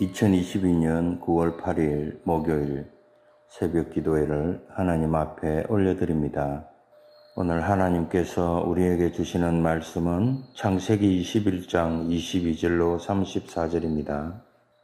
2022년 9월 8일 목요일 새벽 기도회를 하나님 앞에 올려드립니다. 오늘 하나님께서 우리에게 주시는 말씀은 창세기 21장 22절로 34절입니다.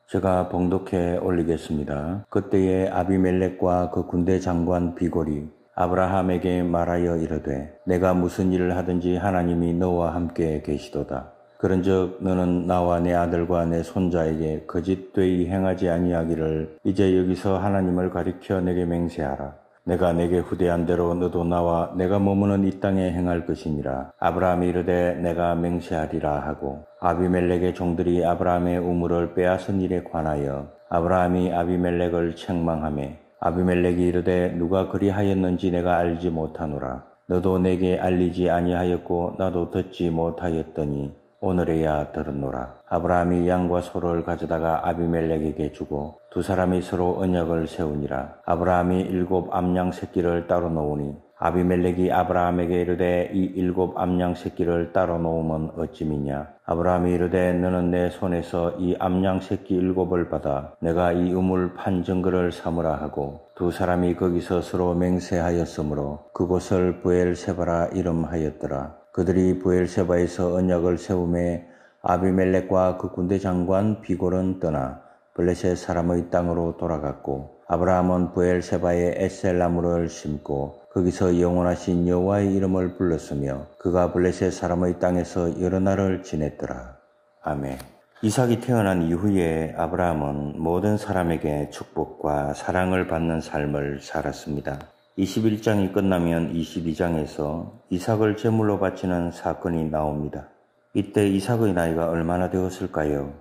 제가 봉독해 올리겠습니다. 그때에 아비멜렉과 그 군대 장관 비골이 아브라함에게 말하여 이르되 내가 무슨 일을 하든지 하나님이 너와 함께 계시도다. 그런즉 너는 나와 내 아들과 내 손자에게 거짓되이 행하지 아니하기를 이제 여기서 하나님을 가리켜 내게 맹세하라. 내가 내게 후대한 대로 너도 나와 내가 머무는 이 땅에 행할 것이니라. 아브라함이 이르되 내가 맹세하리라 하고 아비멜렉의 종들이 아브라함의 우물을 빼앗은 일에 관하여 아브라함이 아비멜렉을 책망하매 아비멜렉이 이르되 누가 그리하였는지 내가 알지 못하노라. 너도 내게 알리지 아니하였고 나도 듣지 못하였더니 오늘에야 들었노라. 아브라함이 양과 소를 가져다가 아비멜렉에게 주고 두 사람이 서로 언약을 세우니라. 아브라함이 일곱 암양 새끼를 따로 놓으니 아비멜렉이 아브라함에게 이르되 이 일곱 암양 새끼를 따로 놓으면 어찜이냐. 아브라함이 이르되 너는 내 손에서 이 암양 새끼 일곱을 받아 내가 이 우물 판정거를 삼으라 하고 두 사람이 거기서 서로 맹세하였으므로 그곳을 부엘세바라 이름하였더라. 그들이 부엘세바에서 언약을 세움에 아비멜렉과 그 군대 장관 비골은 떠나 블레셋 사람의 땅으로 돌아갔고 아브라함은 부엘세바에 에셀나무를 심고 거기서 영원하신 여호와의 이름을 불렀으며 그가 블레셋 사람의 땅에서 여러 날을 지냈더라. 아멘. 이삭이 태어난 이후에 아브라함은 모든 사람에게 축복과 사랑을 받는 삶을 살았습니다. 21장이 끝나면 22장에서 이삭을 제물로 바치는 사건이 나옵니다. 이때 이삭의 나이가 얼마나 되었을까요?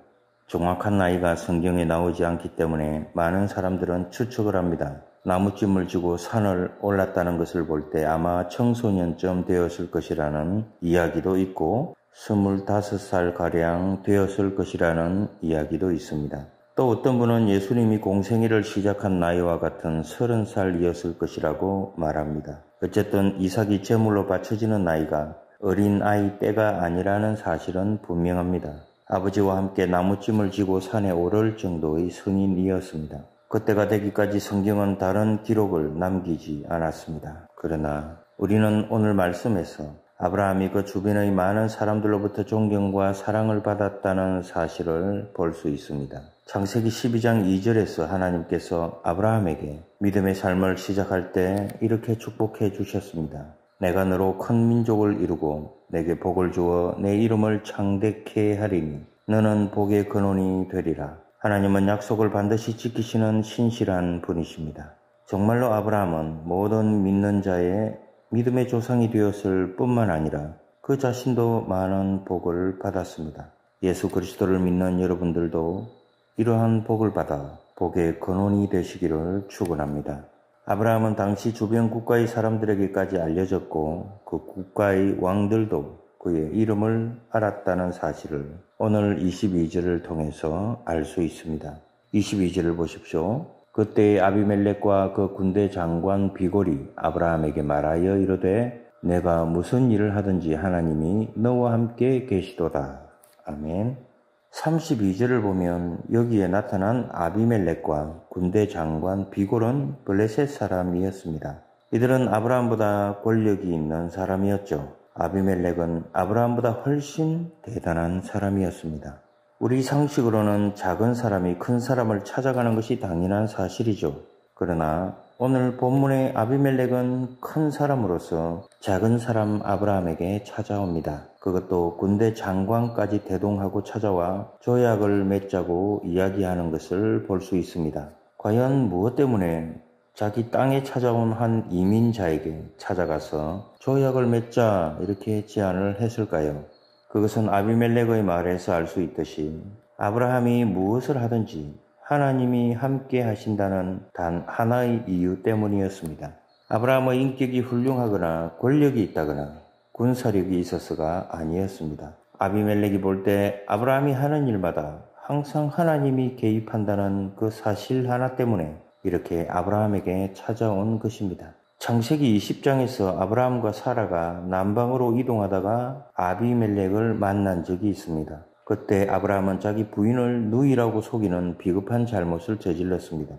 정확한 나이가 성경에 나오지 않기 때문에 많은 사람들은 추측을 합니다. 나무찜을 쥐고 산을 올랐다는 것을 볼 때 아마 청소년쯤 되었을 것이라는 이야기도 있고 25살 가량 되었을 것이라는 이야기도 있습니다. 또 어떤 분은 예수님이 공생애를 시작한 나이와 같은 서른 살이었을 것이라고 말합니다. 어쨌든 이삭이 제물로 바쳐지는 나이가 어린 아이 때가 아니라는 사실은 분명합니다. 아버지와 함께 나무찜을 지고 산에 오를 정도의 성인이었습니다. 그때가 되기까지 성경은 다른 기록을 남기지 않았습니다. 그러나 우리는 오늘 말씀에서 아브라함이 그 주변의 많은 사람들로부터 존경과 사랑을 받았다는 사실을 볼 수 있습니다. 창세기 12장 2절에서 하나님께서 아브라함에게 믿음의 삶을 시작할 때 이렇게 축복해 주셨습니다. 내가 너로 큰 민족을 이루고 내게 복을 주어 내 이름을 창대케 하리니 너는 복의 근원이 되리라. 하나님은 약속을 반드시 지키시는 신실한 분이십니다. 정말로 아브라함은 모든 믿는 자의 믿음의 조상이 되었을 뿐만 아니라 그 자신도 많은 복을 받았습니다. 예수 그리스도를 믿는 여러분들도 이러한 복을 받아 복의 근원이 되시기를 축원합니다. 아브라함은 당시 주변 국가의 사람들에게까지 알려졌고 그 국가의 왕들도 그의 이름을 알았다는 사실을 오늘 22절을 통해서 알 수 있습니다. 22절을 보십시오. 그때 아비멜렉과 그 군대 장관 비골이 아브라함에게 말하여 이르되 내가 무슨 일을 하든지 하나님이 너와 함께 계시도다. 아멘. 32절을 보면 여기에 나타난 아비멜렉과 군대 장관 비골은 블레셋 사람이었습니다. 이들은 아브라함보다 권력이 있는 사람이었죠. 아비멜렉은 아브라함보다 훨씬 대단한 사람이었습니다. 우리 상식으로는 작은 사람이 큰 사람을 찾아가는 것이 당연한 사실이죠. 그러나 오늘 본문의 아비멜렉은 큰 사람으로서 작은 사람 아브라함에게 찾아옵니다. 그것도 군대 장관까지 대동하고 찾아와 조약을 맺자고 이야기하는 것을 볼 수 있습니다. 과연 무엇 때문에 자기 땅에 찾아온 한 이민자에게 찾아가서 조약을 맺자 이렇게 제안을 했을까요? 그것은 아비멜렉의 말에서 알 수 있듯이 아브라함이 무엇을 하든지 하나님이 함께 하신다는 단 하나의 이유 때문이었습니다. 아브라함의 인격이 훌륭하거나 권력이 있다거나 군사력이 있어서가 아니었습니다. 아비멜렉이 볼 때 아브라함이 하는 일마다 항상 하나님이 개입한다는 그 사실 하나 때문에 이렇게 아브라함에게 찾아온 것입니다. 창세기 20장에서 아브라함과 사라가 남방으로 이동하다가 아비멜렉을 만난 적이 있습니다. 그때 아브라함은 자기 부인을 누이라고 속이는 비급한 잘못을 저질렀습니다.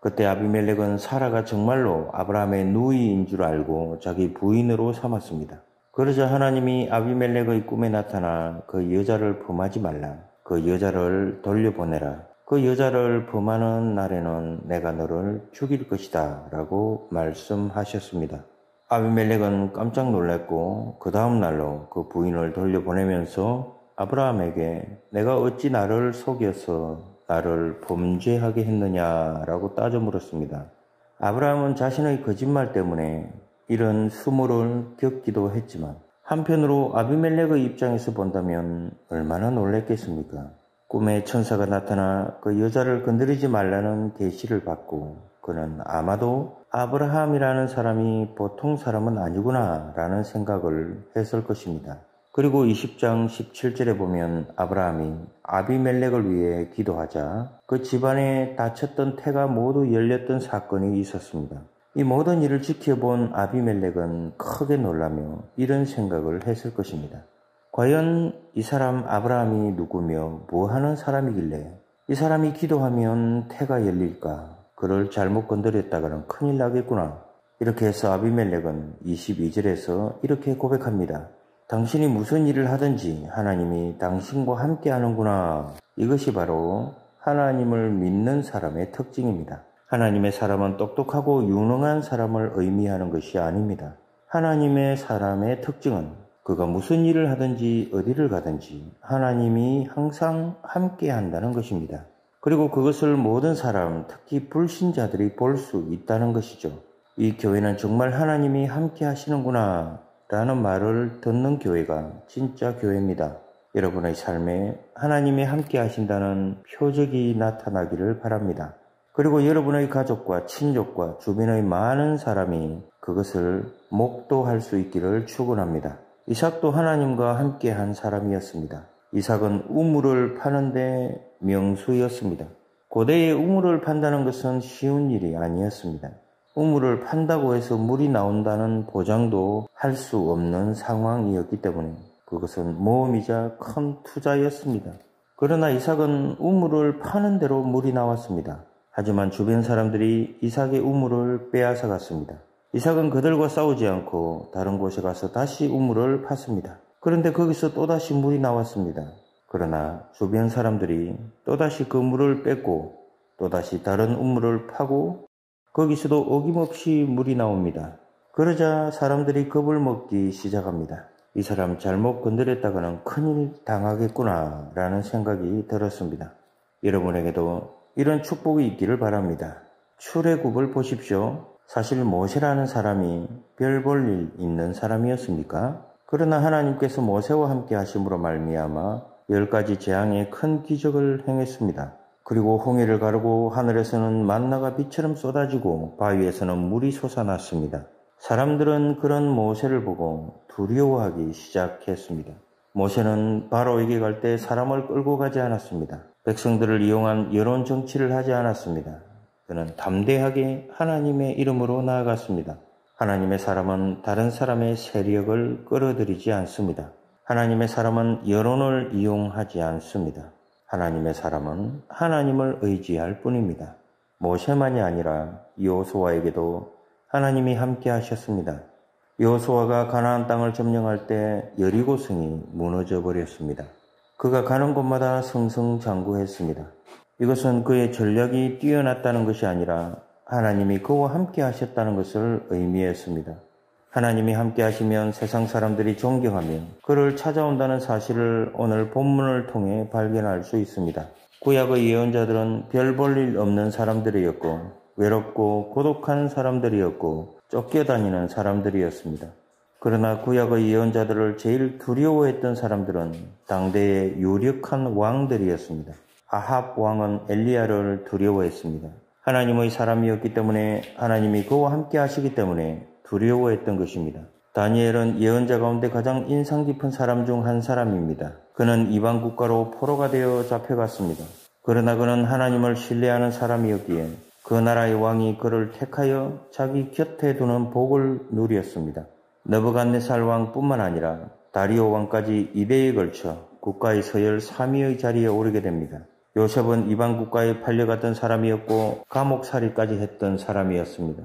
그때 아비멜렉은 사라가 정말로 아브라함의 누이인 줄 알고 자기 부인으로 삼았습니다. 그러자 하나님이 아비멜렉의 꿈에 나타나 그 여자를 범하지 말라. 그 여자를 돌려보내라. 그 여자를 범하는 날에는 내가 너를 죽일 것이다. 라고 말씀하셨습니다. 아비멜렉은 깜짝 놀랐고 그 다음 날로 그 부인을 돌려보내면서 아브라함에게 내가 어찌 나를 속여서 나를 범죄하게 했느냐라고 따져 물었습니다. 아브라함은 자신의 거짓말 때문에 이런 수모를 겪기도 했지만 한편으로 아비멜렉의 입장에서 본다면 얼마나 놀랬겠습니까? 꿈에 천사가 나타나 그 여자를 건드리지 말라는 계시를 받고 그는 아마도 아브라함이라는 사람이 보통 사람은 아니구나 라는 생각을 했을 것입니다. 그리고 20장 17절에 보면 아브라함이 아비멜렉을 위해 기도하자 그 집안에 닫혔던 태가 모두 열렸던 사건이 있었습니다. 이 모든 일을 지켜본 아비멜렉은 크게 놀라며 이런 생각을 했을 것입니다. 과연 이 사람 아브라함이 누구며 뭐 하는 사람이길래 이 사람이 기도하면 태가 열릴까? 그를 잘못 건드렸다가는 큰일 나겠구나. 이렇게 해서 아비멜렉은 22절에서 이렇게 고백합니다. 당신이 무슨 일을 하든지 하나님이 당신과 함께 하는구나. 이것이 바로 하나님을 믿는 사람의 특징입니다. 하나님의 사람은 똑똑하고 유능한 사람을 의미하는 것이 아닙니다. 하나님의 사람의 특징은 그가 무슨 일을 하든지 어디를 가든지 하나님이 항상 함께 한다는 것입니다. 그리고 그것을 모든 사람, 특히 불신자들이 볼 수 있다는 것이죠. 이 교회는 정말 하나님이 함께 하시는구나 라는 말을 듣는 교회가 진짜 교회입니다. 여러분의 삶에 하나님이 함께 하신다는 표적이 나타나기를 바랍니다. 그리고 여러분의 가족과 친족과 주변의 많은 사람이 그것을 목도할 수 있기를 축원합니다. 이삭도 하나님과 함께 한 사람이었습니다. 이삭은 우물을 파는데 명수였습니다. 고대에 우물을 판다는 것은 쉬운 일이 아니었습니다. 우물을 판다고 해서 물이 나온다는 보장도 할 수 없는 상황이었기 때문에 그것은 모험이자 큰 투자였습니다. 그러나 이삭은 우물을 파는 대로 물이 나왔습니다. 하지만 주변 사람들이 이삭의 우물을 빼앗아 갔습니다. 이삭은 그들과 싸우지 않고 다른 곳에 가서 다시 우물을 팠습니다. 그런데 거기서 또다시 물이 나왔습니다. 그러나 주변 사람들이 또다시 그 물을 뺏고 또다시 다른 우물을 파고 거기서도 어김없이 물이 나옵니다. 그러자 사람들이 겁을 먹기 시작합니다. 이 사람 잘못 건드렸다가는 큰일 당하겠구나 라는 생각이 들었습니다. 여러분에게도 이런 축복이 있기를 바랍니다. 출애굽을 보십시오. 사실 모세라는 사람이 별 볼 일 있는 사람이었습니까? 그러나 하나님께서 모세와 함께 하심으로 말미암아 열 가지 재앙의 큰 기적을 행했습니다. 그리고 홍해를 가르고 하늘에서는 만나가 비처럼 쏟아지고 바위에서는 물이 솟아났습니다. 사람들은 그런 모세를 보고 두려워하기 시작했습니다. 모세는 바로에게 갈 때 사람을 끌고 가지 않았습니다. 백성들을 이용한 여론 정치를 하지 않았습니다. 그는 담대하게 하나님의 이름으로 나아갔습니다. 하나님의 사람은 다른 사람의 세력을 끌어들이지 않습니다. 하나님의 사람은 여론을 이용하지 않습니다. 하나님의 사람은 하나님을 의지할 뿐입니다. 모세만이 아니라 요소와에게도 하나님이 함께 하셨습니다. 요소와가 가나안 땅을 점령할 때 여리고 성이 무너져 버렸습니다. 그가 가는 곳마다 승승장구했습니다. 이것은 그의 전략이 뛰어났다는 것이 아니라 하나님이 그와 함께 하셨다는 것을 의미했습니다. 하나님이 함께 하시면 세상 사람들이 존경하며 그를 찾아온다는 사실을 오늘 본문을 통해 발견할 수 있습니다. 구약의 예언자들은 별 볼 일 없는 사람들이었고 외롭고 고독한 사람들이었고 쫓겨다니는 사람들이었습니다. 그러나 구약의 예언자들을 제일 두려워했던 사람들은 당대의 유력한 왕들이었습니다. 아합 왕은 엘리야를 두려워했습니다. 하나님의 사람이었기 때문에 하나님이 그와 함께 하시기 때문에 두려워했던 것입니다. 다니엘은 예언자 가운데 가장 인상 깊은 사람 중 한 사람입니다. 그는 이방 국가로 포로가 되어 잡혀갔습니다. 그러나 그는 하나님을 신뢰하는 사람이었기에 그 나라의 왕이 그를 택하여 자기 곁에 두는 복을 누렸습니다. 너부갓네살 왕뿐만 아니라 다리오 왕까지 2대에 걸쳐 국가의 서열 3위의 자리에 오르게 됩니다. 요셉은 이방 국가에 팔려갔던 사람이었고 감옥살이까지 했던 사람이었습니다.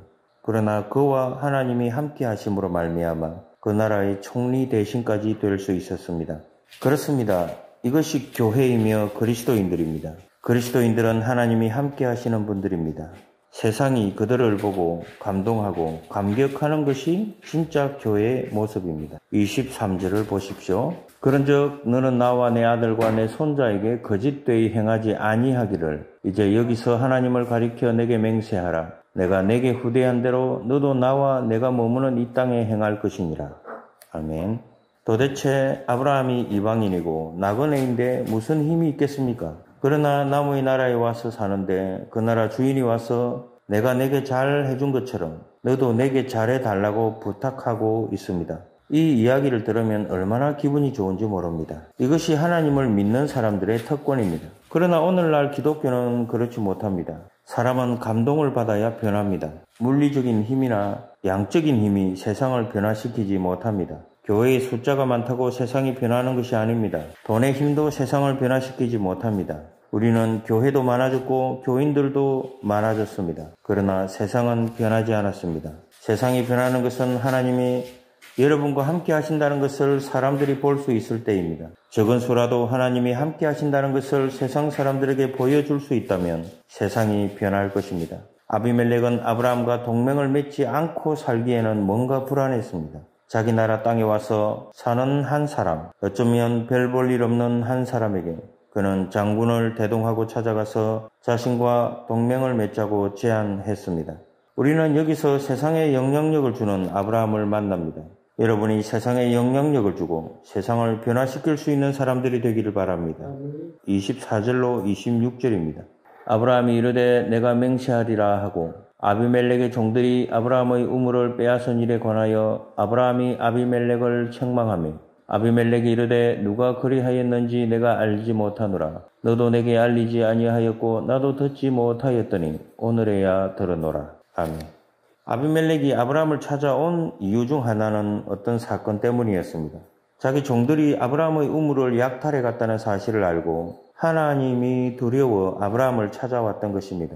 그러나 그와 하나님이 함께 하심으로 말미암아 그 나라의 총리 대신까지 될 수 있었습니다. 그렇습니다. 이것이 교회이며 그리스도인들입니다. 그리스도인들은 하나님이 함께 하시는 분들입니다. 세상이 그들을 보고 감동하고 감격하는 것이 진짜 교회의 모습입니다. 23절을 보십시오. 그런즉 너는 나와 내 아들과 내 손자에게 거짓되이 행하지 아니하기를 이제 여기서 하나님을 가리켜 내게 맹세하라. 내가 내게 후대한 대로 너도 나와 내가 머무는 이 땅에 행할 것이니라. 아멘. 도대체 아브라함이 이방인이고 나그네인데 무슨 힘이 있겠습니까? 그러나 나무의 나라에 와서 사는데 그 나라 주인이 와서 내가 내게 잘 해준 것처럼 너도 내게 잘해 달라고 부탁하고 있습니다. 이 이야기를 들으면 얼마나 기분이 좋은지 모릅니다. 이것이 하나님을 믿는 사람들의 특권입니다. 그러나 오늘날 기독교는 그렇지 못합니다. 사람은 감동을 받아야 변합니다. 물리적인 힘이나 양적인 힘이 세상을 변화시키지 못합니다. 교회의 숫자가 많다고 세상이 변하는 것이 아닙니다. 돈의 힘도 세상을 변화시키지 못합니다. 우리는 교회도 많아졌고 교인들도 많아졌습니다. 그러나 세상은 변하지 않았습니다. 세상이 변하는 것은 하나님이 여러분과 함께 하신다는 것을 사람들이 볼 수 있을 때입니다. 적은 수라도 하나님이 함께 하신다는 것을 세상 사람들에게 보여줄 수 있다면 세상이 변할 것입니다. 아비멜렉은 아브라함과 동맹을 맺지 않고 살기에는 뭔가 불안했습니다. 자기 나라 땅에 와서 사는 한 사람, 어쩌면 별 볼 일 없는 한 사람에게 그는 장군을 대동하고 찾아가서 자신과 동맹을 맺자고 제안했습니다. 우리는 여기서 세상에 영향력을 주는 아브라함을 만납니다. 여러분이 세상에 영향력을 주고 세상을 변화시킬 수 있는 사람들이 되기를 바랍니다. 24절로 26절입니다. 아브라함이 이르되 내가 맹세하리라 하고 아비멜렉의 종들이 아브라함의 우물을 빼앗은 일에 관하여 아브라함이 아비멜렉을 책망하며 아비멜렉이 이르되 누가 그리하였는지 내가 알지 못하노라 너도 내게 알리지 아니하였고 나도 듣지 못하였더니 오늘에야 들어노라 아멘 아비멜렉이 아브라함을 찾아온 이유 중 하나는 어떤 사건 때문이었습니다 자기 종들이 아브라함의 우물을 약탈해 갔다는 사실을 알고 하나님이 두려워 아브라함을 찾아왔던 것입니다.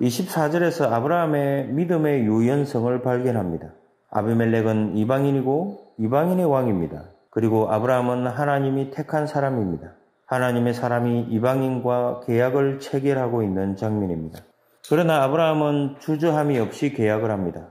24절에서 아브라함의 믿음의 유연성을 발견합니다. 아비멜렉은 이방인이고 이방인의 왕입니다. 그리고 아브라함은 하나님이 택한 사람입니다. 하나님의 사람이 이방인과 계약을 체결하고 있는 장면입니다. 그러나 아브라함은 주저함이 없이 계약을 합니다.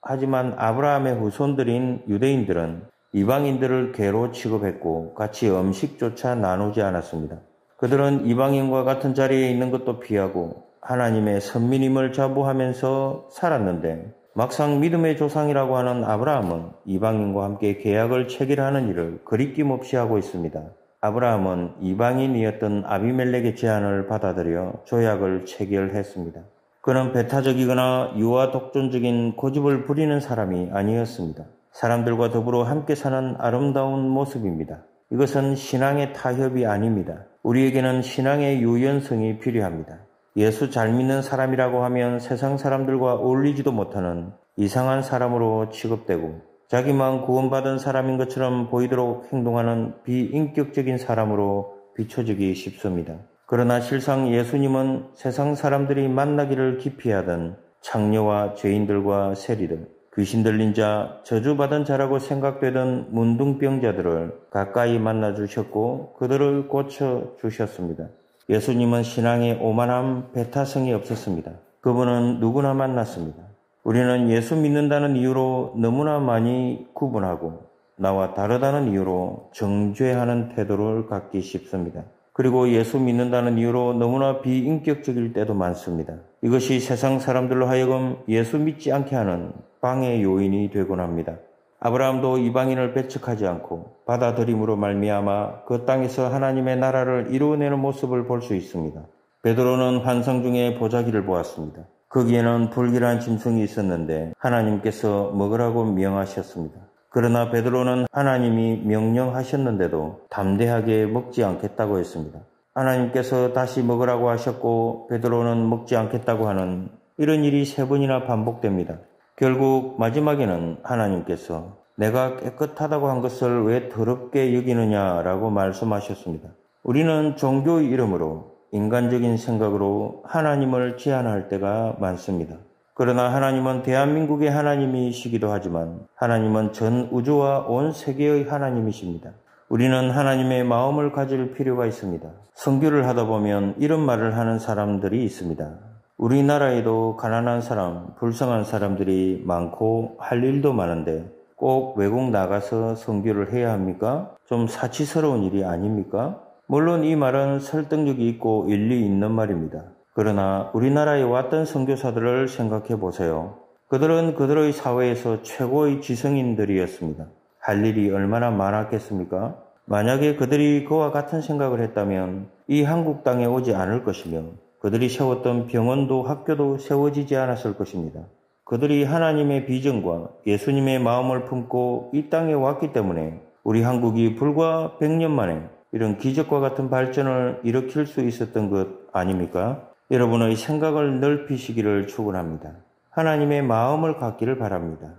하지만 아브라함의 후손들인 유대인들은 이방인들을 개로 취급했고 같이 음식조차 나누지 않았습니다. 그들은 이방인과 같은 자리에 있는 것도 피하고 하나님의 선민임을 자부하면서 살았는데 막상 믿음의 조상이라고 하는 아브라함은 이방인과 함께 계약을 체결하는 일을 그리낌 없이 하고 있습니다. 아브라함은 이방인이었던 아비멜렉의 제안을 받아들여 조약을 체결했습니다. 그는 배타적이거나 유아 독존적인 고집을 부리는 사람이 아니었습니다. 사람들과 더불어 함께 사는 아름다운 모습입니다. 이것은 신앙의 타협이 아닙니다. 우리에게는 신앙의 유연성이 필요합니다. 예수 잘 믿는 사람이라고 하면 세상 사람들과 어울리지도 못하는 이상한 사람으로 취급되고 자기만 구원받은 사람인 것처럼 보이도록 행동하는 비인격적인 사람으로 비춰지기 쉽습니다. 그러나 실상 예수님은 세상 사람들이 만나기를 기피하던 창녀와 죄인들과 세리들, 귀신 들린 자, 저주받은 자라고 생각되던 문둥병자들을 가까이 만나 주셨고 그들을 고쳐 주셨습니다. 예수님은 신앙에 오만함, 배타성이 없었습니다. 그분은 누구나 만났습니다. 우리는 예수 믿는다는 이유로 너무나 많이 구분하고 나와 다르다는 이유로 정죄하는 태도를 갖기 쉽습니다. 그리고 예수 믿는다는 이유로 너무나 비인격적일 때도 많습니다. 이것이 세상 사람들로 하여금 예수 믿지 않게 하는 방해 요인이 되곤 합니다. 아브라함도 이방인을 배척하지 않고 받아들임으로 말미암아 그 땅에서 하나님의 나라를 이루어내는 모습을 볼 수 있습니다. 베드로는 환상 중에 보자기를 보았습니다. 거기에는 불길한 짐승이 있었는데 하나님께서 먹으라고 명하셨습니다. 그러나 베드로는 하나님이 명령하셨는데도 담대하게 먹지 않겠다고 했습니다. 하나님께서 다시 먹으라고 하셨고 베드로는 먹지 않겠다고 하는 이런 일이 세 번이나 반복됩니다. 결국 마지막에는 하나님께서 내가 깨끗하다고 한 것을 왜 더럽게 여기느냐라고 말씀하셨습니다. 우리는 종교의 이름으로 인간적인 생각으로 하나님을 제한할 때가 많습니다. 그러나 하나님은 대한민국의 하나님이시기도 하지만 하나님은 전 우주와 온 세계의 하나님이십니다. 우리는 하나님의 마음을 가질 필요가 있습니다. 성교를 하다 보면 이런 말을 하는 사람들이 있습니다. 우리나라에도 가난한 사람, 불쌍한 사람들이 많고 할 일도 많은데 꼭 외국 나가서 성교를 해야 합니까? 좀 사치스러운 일이 아닙니까? 물론 이 말은 설득력이 있고 일리 있는 말입니다. 그러나 우리나라에 왔던 선교사들을 생각해 보세요. 그들은 그들의 사회에서 최고의 지성인들이었습니다. 할 일이 얼마나 많았겠습니까? 만약에 그들이 그와 같은 생각을 했다면 이 한국 땅에 오지 않을 것이며 그들이 세웠던 병원도 학교도 세워지지 않았을 것입니다. 그들이 하나님의 비전과 예수님의 마음을 품고 이 땅에 왔기 때문에 우리 한국이 불과 100년 만에 이런 기적과 같은 발전을 일으킬 수 있었던 것 아닙니까? 여러분의 생각을 넓히시기를 축원합니다. 하나님의 마음을 갖기를 바랍니다.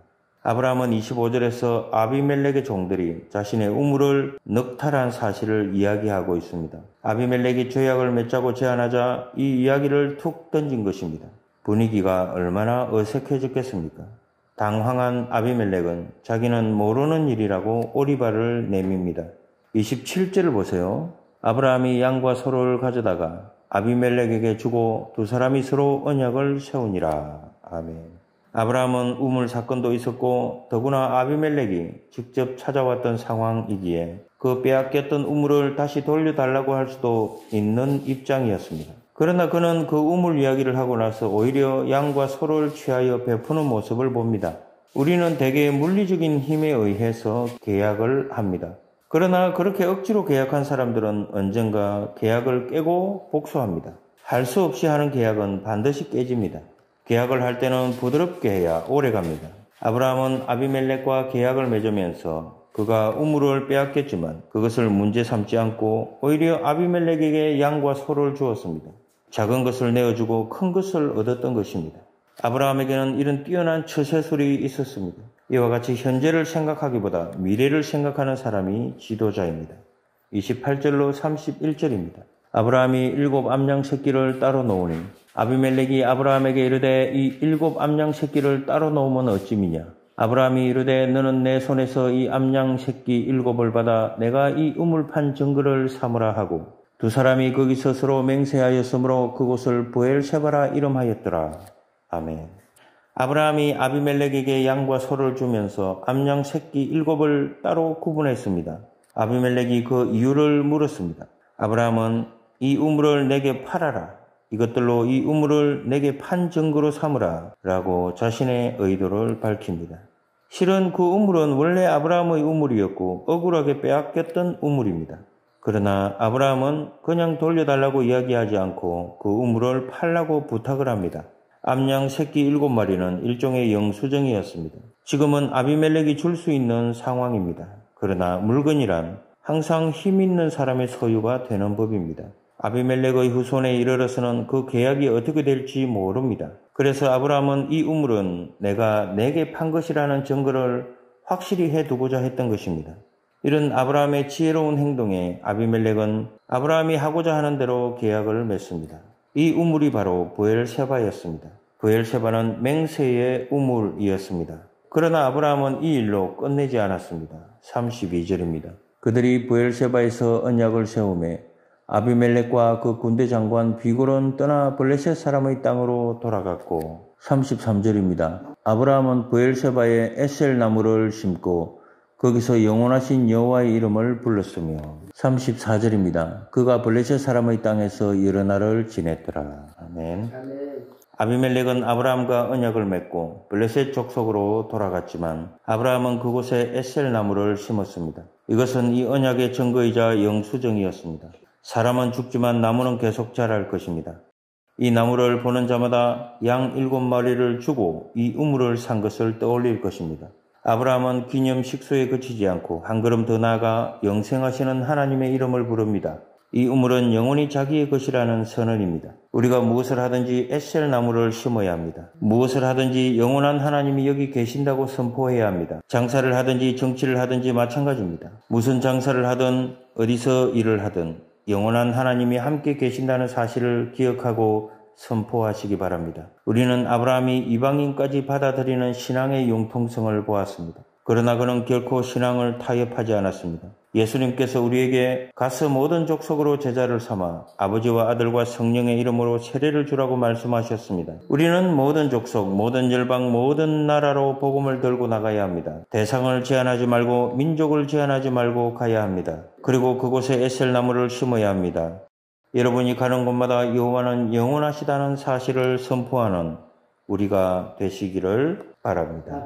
아브라함은 25절에서 아비멜렉의 종들이 자신의 우물을 넉탈한 사실을 이야기하고 있습니다. 아비멜렉이 죄악을 맺자고 제안하자 이 이야기를 툭 던진 것입니다. 분위기가 얼마나 어색해졌겠습니까? 당황한 아비멜렉은 자기는 모르는 일이라고 오리발을 내밉니다. 27절을 보세요. 아브라함이 양과 소를 가져다가 아비멜렉에게 주고 두 사람이 서로 언약을 세우니라. 아멘. 아브라함은 우물 사건도 있었고 더구나 아비멜렉이 직접 찾아왔던 상황이기에 그 빼앗겼던 우물을 다시 돌려달라고 할 수도 있는 입장이었습니다. 그러나 그는 그 우물 이야기를 하고 나서 오히려 양과 소를 취하여 베푸는 모습을 봅니다. 우리는 대개 물리적인 힘에 의해서 계약을 합니다. 그러나 그렇게 억지로 계약한 사람들은 언젠가 계약을 깨고 복수합니다. 할 수 없이 하는 계약은 반드시 깨집니다. 계약을 할 때는 부드럽게 해야 오래 갑니다. 아브라함은 아비멜렉과 계약을 맺으면서 그가 우물을 빼앗겼지만 그것을 문제 삼지 않고 오히려 아비멜렉에게 양과 소를 주었습니다. 작은 것을 내어주고 큰 것을 얻었던 것입니다. 아브라함에게는 이런 뛰어난 처세술이 있었습니다. 이와 같이 현재를 생각하기보다 미래를 생각하는 사람이 지도자입니다. 28절로 31절입니다. 아브라함이 일곱 암양 새끼를 따로 놓으니 아비멜렉이 아브라함에게 이르되 이 일곱 암양 새끼를 따로 놓으면 어찜이냐 아브라함이 이르되 너는 내 손에서 이 암양 새끼 일곱을 받아 내가 이 우물 판 증거를 삼으라 하고 두 사람이 거기서 서로 맹세하였으므로 그곳을 브엘세바라 이름하였더라. 아멘. 아브라함이 아비멜렉에게 양과 소를 주면서 암양 새끼 일곱을 따로 구분했습니다. 아비멜렉이 그 이유를 물었습니다. 아브라함은 이 우물을 내게 팔아라. 이것들로 이 우물을 내게 판 증거로 삼으라. 라고 자신의 의도를 밝힙니다. 실은 그 우물은 원래 아브라함의 우물이었고 억울하게 빼앗겼던 우물입니다. 그러나 아브라함은 그냥 돌려달라고 이야기하지 않고 그 우물을 팔라고 부탁을 합니다. 암양 새끼 일곱 마리는 일종의 영수증이었습니다. 지금은 아비멜렉이 줄 수 있는 상황입니다. 그러나 물건이란 항상 힘 있는 사람의 소유가 되는 법입니다. 아비멜렉의 후손에 이르러서는 그 계약이 어떻게 될지 모릅니다. 그래서 아브라함은 이 우물은 내가 내게 판 것이라는 증거를 확실히 해두고자 했던 것입니다. 이런 아브라함의 지혜로운 행동에 아비멜렉은 아브라함이 하고자 하는 대로 계약을 맺습니다. 이 우물이 바로 부엘세바였습니다. 부엘세바는 맹세의 우물이었습니다. 그러나 아브라함은 이 일로 끝내지 않았습니다. 32절입니다. 그들이 부엘세바에서 언약을 세우매 아비멜렉과 그 군대 장관 비골은 떠나 블레셋 사람의 땅으로 돌아갔고 33절입니다. 아브라함은 부엘세바에 에셀 나무를 심고 거기서 영원하신 여호와의 이름을 불렀으며 34절입니다. 그가 블레셋 사람의 땅에서 여러 날을 지냈더라. 아멘. 아비멜렉은 아브라함과 언약을 맺고 블레셋 족속으로 돌아갔지만 아브라함은 그곳에 에셀 나무를 심었습니다. 이것은 이 언약의 증거이자 영수증이었습니다. 사람은 죽지만 나무는 계속 자랄 것입니다. 이 나무를 보는 자마다 양 일곱 마리를 주고 이 우물을 산 것을 떠올릴 것입니다. 아브라함은 기념 식소에 그치지 않고 한 걸음 더 나아가 영생하시는 하나님의 이름을 부릅니다. 이 우물은 영원히 자기의 것이라는 선언입니다. 우리가 무엇을 하든지 에셀 나무를 심어야 합니다. 무엇을 하든지 영원한 하나님이 여기 계신다고 선포해야 합니다. 장사를 하든지 정치를 하든지 마찬가지입니다. 무슨 장사를 하든 어디서 일을 하든 영원한 하나님이 함께 계신다는 사실을 기억하고 선포하시기 바랍니다. 우리는 아브라함이 이방인까지 받아들이는 신앙의 융통성을 보았습니다. 그러나 그는 결코 신앙을 타협하지 않았습니다. 예수님께서 우리에게 가서 모든 족속으로 제자를 삼아 아버지와 아들과 성령의 이름으로 세례를 주라고 말씀하셨습니다. 우리는 모든 족속, 모든 열방, 모든 나라로 복음을 들고 나가야 합니다. 대상을 제한하지 말고 민족을 제한하지 말고 가야 합니다. 그리고 그곳에 에셀 나무를 심어야 합니다. 여러분이 가는 곳마다 여호와는 영원하시다는 사실을 선포하는 우리가 되시기를 바랍니다.